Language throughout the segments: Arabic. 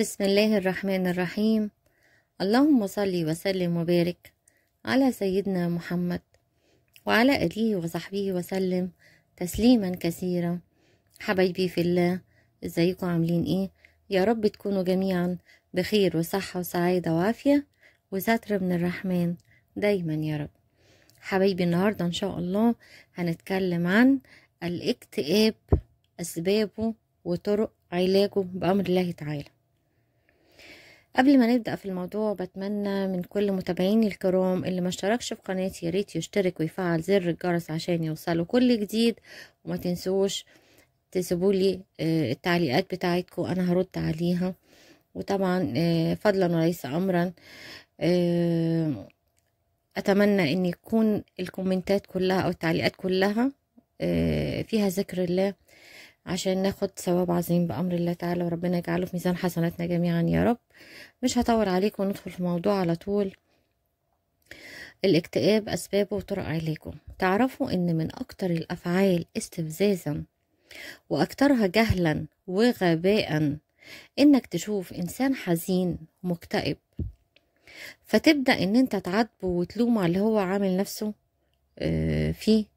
بسم الله الرحمن الرحيم. اللهم صل وسلم وبارك على سيدنا محمد وعلى آله وصحبه وسلم تسليما كثيرا. حبايبي في الله إزيكم؟ عاملين إيه؟ يا رب تكونوا جميعا بخير وصحة وسعادة وعافية وستر من الرحمن دايما يا رب. حبايبي النهاردة إن شاء الله هنتكلم عن الاكتئاب أسبابه وطرق علاجه بأمر الله تعالى. قبل ما نبدأ في الموضوع بتمنى من كل متابعيني الكرام اللي ما اشتركش في قناتي يا ريت يشترك ويفعل زر الجرس عشان يوصله كل جديد. وما تنسوش تسيبوا لي التعليقات بتاعتكم أنا هرد عليها. وطبعا فضلا وليس امرا أتمنى إن يكون الكومنتات كلها أو التعليقات كلها فيها ذكر الله. عشان ناخد ثواب عظيم بأمر الله تعالى وربنا يجعله في ميزان حسناتنا جميعا يا رب. مش هطول عليكم وندخل في الموضوع على طول. الاكتئاب أسبابه وطرق علاجه. تعرفوا إن من أكتر الأفعال استفزازا وأكترها جهلا وغباء إنك تشوف إنسان حزين مكتئب. فتبدأ إن أنت تعاتبه وتلومه على اللي هو عامل نفسه فيه.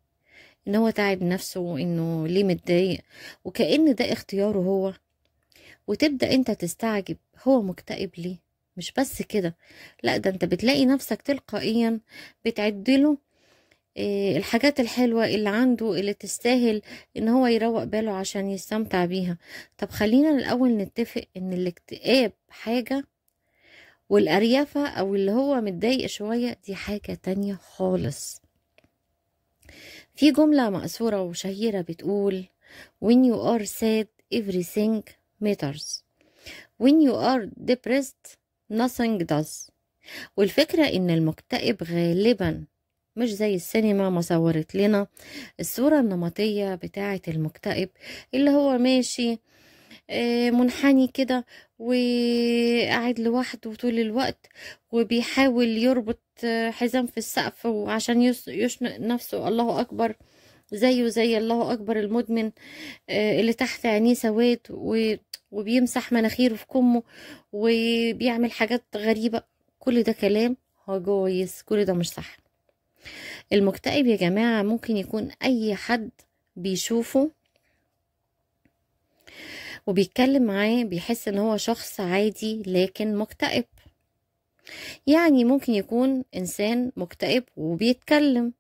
إن هو تعب نفسه وإنه ليه متضايق وكأن ده اختياره هو. وتبدأ أنت تستعجب هو مكتئب ليه؟ مش بس كده لا ده أنت بتلاقي نفسك تلقائيا بتعدله إيه الحاجات الحلوة اللي عنده اللي تستاهل إن هو يروق باله عشان يستمتع بيها. طب خلينا الأول نتفق إن الاكتئاب حاجة والأريافة أو اللي هو متضايق شوية دي حاجة تانية خالص. في جملة مأثورة وشهيرة بتقول when you are sad everything matters. When you are depressed nothing does. والفكرة إن المكتئب غالبا مش زي السينما ما صورت لنا. الصورة النمطية بتاعة المكتئب اللي هو ماشي منحني كده وقاعد لوحده طول الوقت وبيحاول يربط حزام في السقف وعشان يشنق نفسه الله أكبر زيه زي الله أكبر المدمن اللي تحت عينيه سواد وبيمسح مناخيره في كمه وبيعمل حاجات غريبة. كل ده كلام؟ هجايز كل ده مش صح. المكتئب يا جماعة ممكن يكون أي حد بيشوفه وبيتكلم معاه بيحس إن هو شخص عادي لكن مكتئب. يعني ممكن يكون إنسان مكتئب وبيتكلم.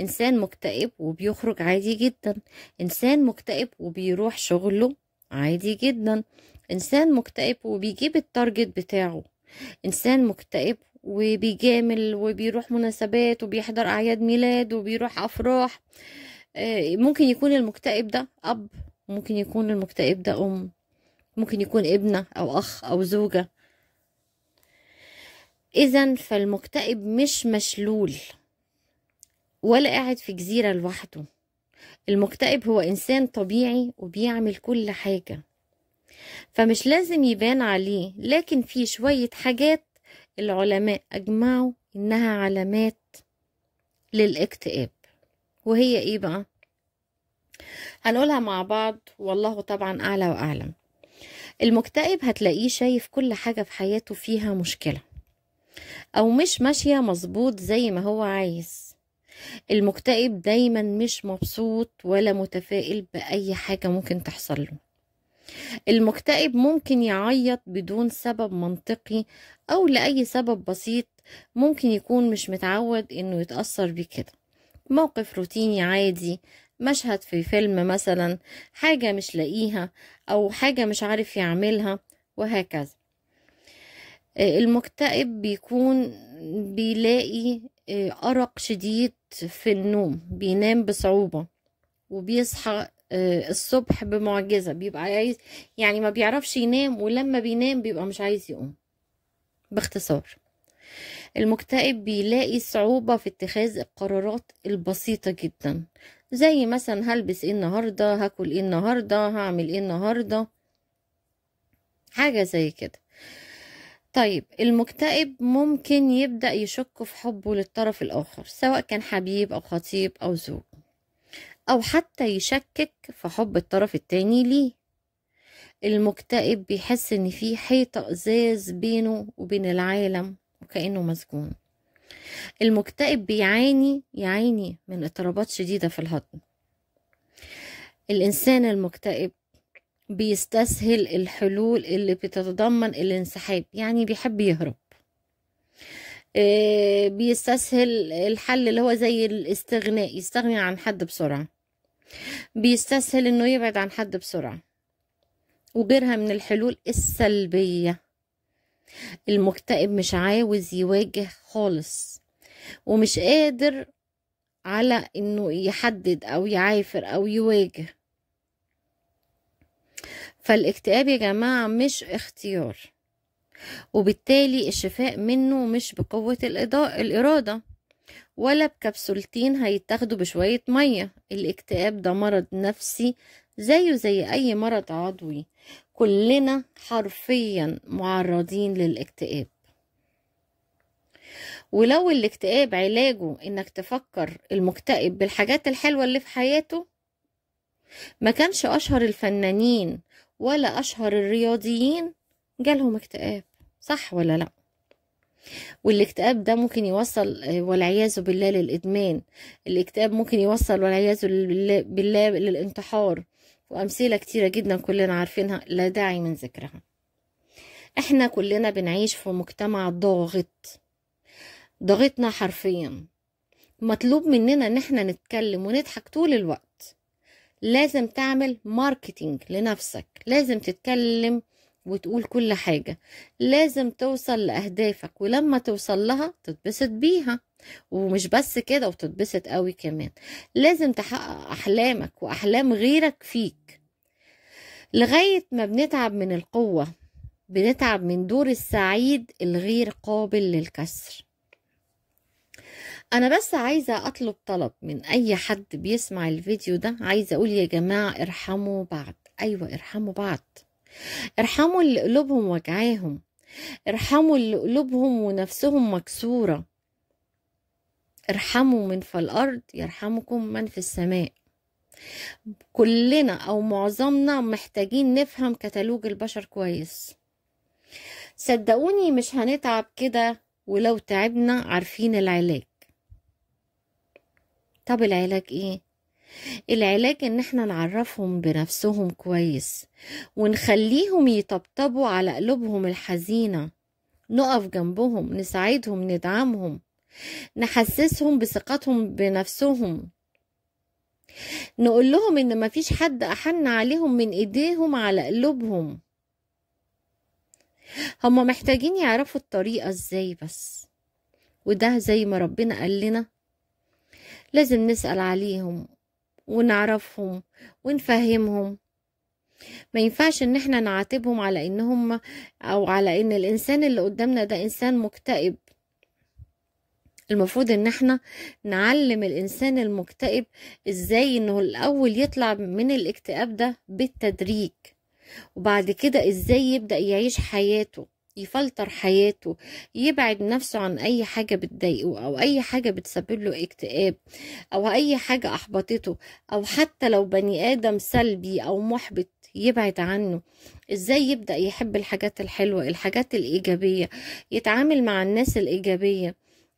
إنسان مكتئب وبيخرج عادي جدا. إنسان مكتئب وبيروح شغله عادي جدا. إنسان مكتئب وبيجيب التارجت بتاعه. إنسان مكتئب وبيجامل وبيروح مناسبات وبيحضر أعياد ميلاد وبيروح أفراح. ممكن يكون المكتئب ده أب. ممكن يكون المكتئب ده أم ممكن يكون ابنة أو أخ أو زوجة. إذا فالمكتئب مش مشلول ولا قاعد في جزيرة لوحده. المكتئب هو إنسان طبيعي وبيعمل كل حاجة فمش لازم يبان عليه لكن في شوية حاجات العلماء أجمعوا إنها علامات للاكتئاب. وهي إيه بقى؟ هنقولها مع بعض والله طبعا أعلى وأعلم. المكتئب هتلاقيه شايف كل حاجة في حياته فيها مشكلة أو مش ماشية مظبوط زي ما هو عايز. المكتئب دايما مش مبسوط ولا متفائل بأي حاجة ممكن تحصل له. المكتئب ممكن يعيط بدون سبب منطقي أو لأي سبب بسيط ممكن يكون مش متعود إنه يتأثر بكده موقف روتيني عادي مشهد في فيلم مثلا حاجة مش لاقيها أو حاجة مش عارف يعملها وهكذا. المكتئب بيكون بيلاقي أرق شديد في النوم بينام بصعوبة وبيصحى الصبح بمعجزة بيبقى عايز يعني ما بيعرفش ينام ولما بينام بيبقى مش عايز يقوم. باختصار. المكتئب بيلاقي صعوبة في اتخاذ القرارات البسيطة جدا. زي مثلا هلبس إيه النهاردة هاكل إيه النهاردة هعمل إيه النهاردة. حاجة زي كده. طيب المكتئب ممكن يبدأ يشك في حبه للطرف الآخر سواء كان حبيب أو خطيب أو زوج أو حتى يشكك في حب الطرف التاني ليه. المكتئب بيحس إن في حيطة إزاز بينه وبين العالم وكأنه مسجون. المكتئب بيعاني يعاني من اضطرابات شديدة في الهضم. الإنسان المكتئب بيستسهل الحلول اللي بتتضمن الانسحاب يعني بيحب يهرب. آه، بيستسهل الحل اللي هو زي الاستغناء يستغني عن حد بسرعة. بيستسهل إنه يبعد عن حد بسرعة. وغيرها من الحلول السلبية. المكتئب مش عاوز يواجه خالص ومش قادر على إنه يحدد أو يعافر أو يواجه. فالاكتئاب يا جماعة مش اختيار وبالتالي الشفاء منه مش بقوة الإرادة ولا بكبسولتين هيتاخدوا بشوية مية. الاكتئاب ده مرض نفسي زيه زي أي مرض عضوي. كلنا حرفيا معرضين للاكتئاب. ولو الاكتئاب علاجه إنك تفكر المكتئب بالحاجات الحلوة اللي في حياته ما كانش أشهر الفنانين ولا أشهر الرياضيين جالهم اكتئاب. صح ولا لأ؟ والاكتئاب ده ممكن يوصل والعياذ بالله للإدمان. الاكتئاب ممكن يوصل والعياذ بالله للانتحار. وأمثلة كتيرة جدا كلنا عارفينها لا داعي من ذكرها. إحنا كلنا بنعيش في مجتمع ضاغط. ضاغطنا حرفيا. مطلوب مننا إن إحنا نتكلم ونضحك طول الوقت. لازم تعمل ماركتينج لنفسك. لازم تتكلم وتقول كل حاجة. لازم توصل لأهدافك. ولما توصل لها تتبسط بيها. ومش بس كده وتتبسط قوي كمان. لازم تحقق أحلامك وأحلام غيرك فيك. لغاية ما بنتعب من القوة بنتعب من دور السعيد الغير قابل للكسر. أنا بس عايزة أطلب طلب من أي حد بيسمع الفيديو ده عايزة أقول يا جماعة ارحموا بعض. أيوه ارحموا بعض. ارحموا اللي قلوبهم وجعاهم. ارحموا اللي قلوبهم ونفسهم مكسورة. ارحموا من في الأرض يرحمكم من في السماء. كلنا أو معظمنا محتاجين نفهم كتالوج البشر كويس. صدقوني مش هنتعب كده ولو تعبنا عارفين العلاج. طب العلاج إيه؟ العلاج إن إحنا نعرفهم بنفسهم كويس ونخليهم يطبطبوا على قلوبهم الحزينة. نقف جنبهم نساعدهم ندعمهم. نحسسهم بثقتهم بنفسهم. نقول لهم إن مفيش حد أحن عليهم من إيديهم على قلوبهم. هما محتاجين يعرفوا الطريقة إزاي بس. وده زي ما ربنا قال لنا. لازم نسأل عليهم ونعرفهم ونفهمهم. ما ينفعش إن إحنا نعاتبهم على ان هم أو على إن الإنسان اللي قدامنا ده إنسان مكتئب. المفروض إن إحنا نعلم الإنسان المكتئب إزاي إنه الأول يطلع من الاكتئاب ده بالتدريج وبعد كده إزاي يبدأ يعيش حياته يفلتر حياته يبعد نفسه عن أي حاجة بتضايقه أو أي حاجة بتسبب له اكتئاب أو أي حاجة أحبطته أو حتى لو بني آدم سلبي أو محبط يبعد عنه. إزاي يبدأ يحب الحاجات الحلوة الحاجات الإيجابية يتعامل مع الناس الإيجابية.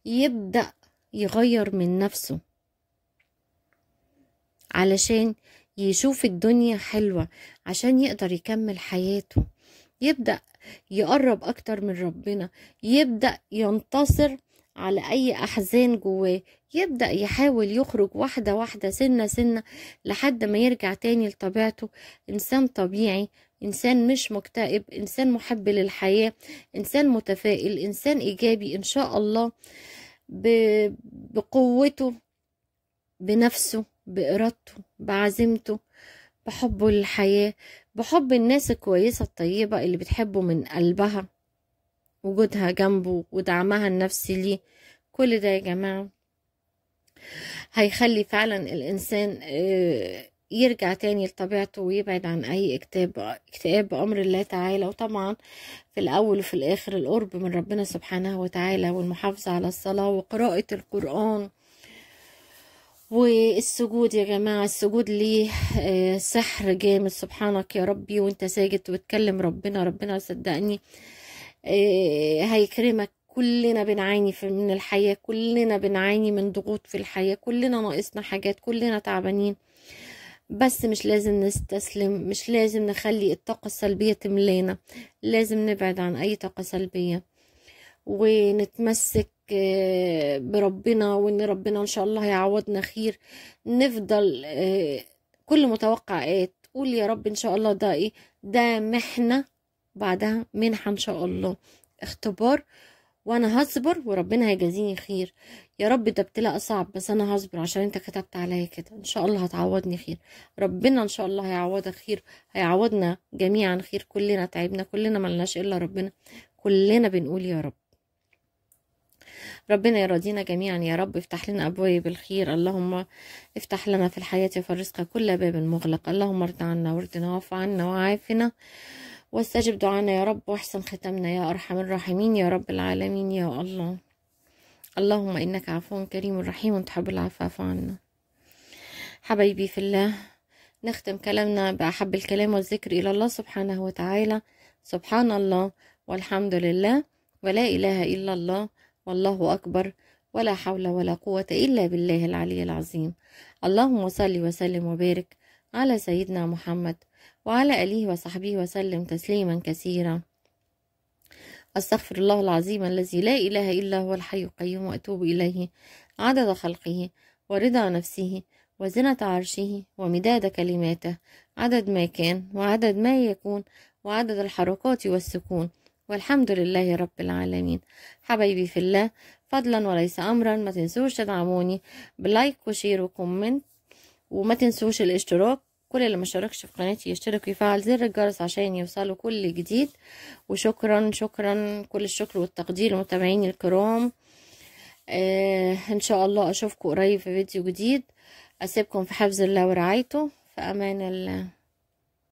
يبدأ يغير من نفسه علشان يشوف الدنيا حلوة عشان يقدر يكمل حياته. يبدأ يقرب أكتر من ربنا يبدأ ينتصر على أي أحزان جواه يبدأ يحاول يخرج واحدة واحدة سنة سنة لحد ما يرجع تاني لطبيعته. إنسان طبيعي إنسان مش مكتئب إنسان محب للحياة إنسان متفائل إنسان إيجابي إن شاء الله بقوته بنفسه بإرادته بعزيمته بحبه للحياة بحب الناس الكويسة الطيبة اللي بتحبه من قلبها وجودها جنبه ودعمها النفسي ليه. كل ده يا جماعة هيخلي فعلا الإنسان آه، يرجع تاني لطبيعته ويبعد عن أي اكتئاب اكتئاب بأمر الله تعالى. وطبعا في الأول وفي الآخر القرب من ربنا سبحانه وتعالى والمحافظة على الصلاة وقراءة القرآن والسجود يا جماعة السجود ليه آه، سحر جامد. سبحانك يا ربي وانت ساجد وبتكلم ربنا ربنا صدقني آه، هيكرمك. كلنا بنعاني من الحياة كلنا بنعاني من ضغوط في الحياة كلنا ناقصنا حاجات كلنا تعبانين. بس مش لازم نستسلم مش لازم نخلي الطاقة السلبية تملانا لازم نبعد عن أي طاقة سلبية ونتمسك آه، بربنا وإن ربنا إن شاء الله هيعوضنا خير. نفضل آه، كل متوقعات قول يا رب إن شاء الله ده إيه؟ ده محنة بعدها منحة إن شاء الله. اختبار وأنا هصبر وربنا هيجازيني خير. يا رب ده ابتلاء صعب بس أنا هصبر عشان أنت كتبت عليا كده. إن شاء الله هتعوضني خير. ربنا إن شاء الله هيعوضك خير هيعوضنا جميعا خير. كلنا تعبنا كلنا ملناش إلا ربنا. كلنا بنقول يا رب. ربنا يرضينا جميعا يا رب. افتح لنا أبواب الخير. اللهم افتح لنا في الحياة وفي الرزق كل باب مغلق. اللهم ارض عنا وارضنا واعف عنا وعافنا. واستجب دعانا يا رب واحسن ختامنا يا أرحم الراحمين يا رب العالمين يا الله. اللهم إنك عفو كريم رحيم تحب العفو فاعف عنا. حبايبي في الله نختم كلامنا بأحب الكلام والذكر إلى الله سبحانه وتعالى. سبحان الله والحمد لله ولا إله إلا الله والله أكبر ولا حول ولا قوة إلا بالله العلي العظيم. اللهم صل وسلم وبارك على سيدنا محمد وعلى آله وصحبه وسلم تسليما كثيرا. أستغفر الله العظيم الذي لا إله إلا هو الحي القيوم وأتوب إليه. عدد خلقه ورضا نفسه وزنة عرشه ومداد كلماته. عدد ما كان وعدد ما يكون وعدد الحركات والسكون. والحمد لله رب العالمين. حبايبي في الله فضلا وليس أمرا ما تنسوش تدعموني ب like و share و comment وما تنسوش الاشتراك. كل اللي ما اشتركش في قناتي يشترك ويفعل زر الجرس عشان يوصلوا كل جديد. وشكرا شكرا. كل الشكر والتقدير لمتابعيني الكرام. آه إن شاء الله أشوفكم قريب في فيديو جديد. أسيبكم في حفظ الله ورعايته. في أمان الله.